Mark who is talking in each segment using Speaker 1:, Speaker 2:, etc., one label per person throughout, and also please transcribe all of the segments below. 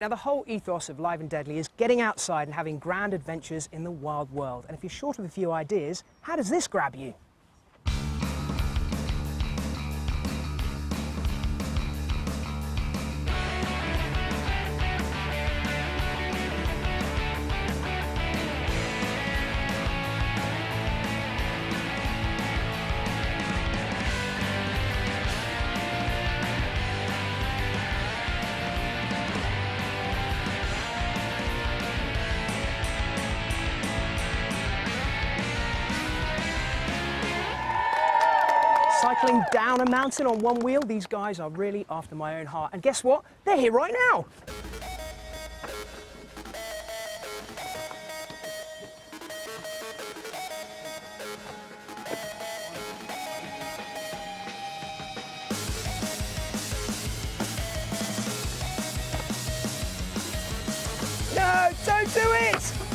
Speaker 1: Now, the whole ethos of Live and Deadly is getting outside and having grand adventures in the wild world. And if you're short of a few ideas, how does this grab you? Cycling down a mountain on one wheel, these guys are really after my own heart. And guess what? They're here right now. No, don't do it!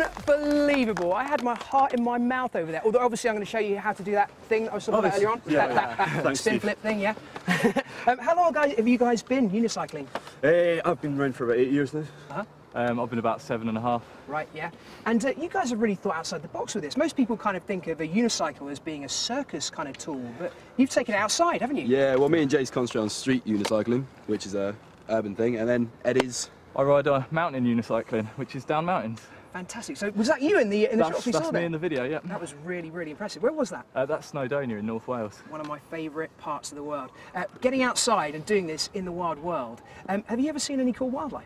Speaker 1: Unbelievable. I had my heart in my mouth over there. Although obviously I'm going to show you how to do that thing I was talking
Speaker 2: Oh,
Speaker 1: about earlier on.
Speaker 2: yeah,
Speaker 1: that,
Speaker 2: yeah.
Speaker 1: that, that
Speaker 2: Thanks,
Speaker 1: spin
Speaker 2: Steve.
Speaker 1: flip thing, yeah. um, how long guys, have you guys been unicycling?
Speaker 2: Uh, I've been running for about eight years now.
Speaker 3: Um, I've been about seven and a half.
Speaker 1: Right, yeah. And uh, you guys have really thought outside the box with this. Most people kind of think of a unicycle as being a circus kind of tool, but you've taken it outside, haven't you?
Speaker 4: Yeah, well, me and Jace concentrate on street unicycling, which is a urban thing, and then Eddie's.
Speaker 3: I ride uh, mountain unicycling, which is down mountains.
Speaker 1: Fantastic. So was that you in the in the
Speaker 3: That's,
Speaker 1: shots we
Speaker 3: that's me
Speaker 1: there?
Speaker 3: in the video, yeah.
Speaker 1: That was really, really impressive. Where was that?
Speaker 3: Uh, that's Snowdonia in North Wales.
Speaker 1: One of my favourite parts of the world. Uh, getting outside and doing this in the wild world. Um, have you ever seen any cool wildlife?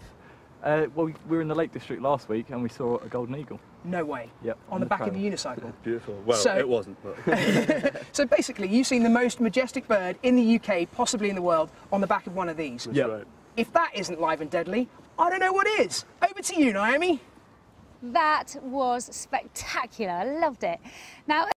Speaker 3: Uh, well, we we were in the Lake District last week and we saw a golden eagle.
Speaker 1: No way.
Speaker 3: Yep,
Speaker 1: On
Speaker 3: on
Speaker 1: the
Speaker 3: the
Speaker 1: back of
Speaker 3: the
Speaker 1: unicycle.
Speaker 2: Beautiful. Well,
Speaker 1: So-
Speaker 2: it wasn't, but
Speaker 1: So basically, you've seen the most majestic bird in the UK, possibly in the world, on the back of one of these.
Speaker 2: that's
Speaker 3: Yep.
Speaker 2: right.
Speaker 1: If that isn't live and deadly, I don't know what is. Over to you, Naomi.
Speaker 5: That was spectacular. I loved it. Now,